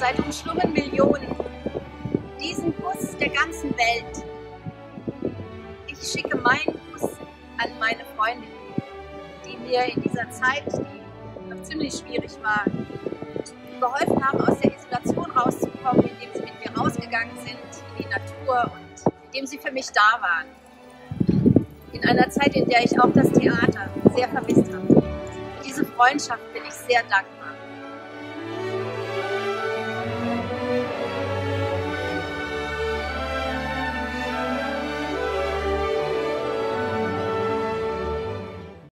Seit umschlungen Millionen. Diesen Kuss der ganzen Welt. Ich schicke meinen Kuss an meine Freundin, die mir in dieser Zeit, die noch ziemlich schwierig war, geholfen haben, aus der Isolation rauszukommen, indem sie mit mir rausgegangen sind in die Natur und indem sie für mich da waren. In einer Zeit, in der ich auch das Theater sehr vermisst habe. Für diese Freundschaft bin ich sehr dankbar.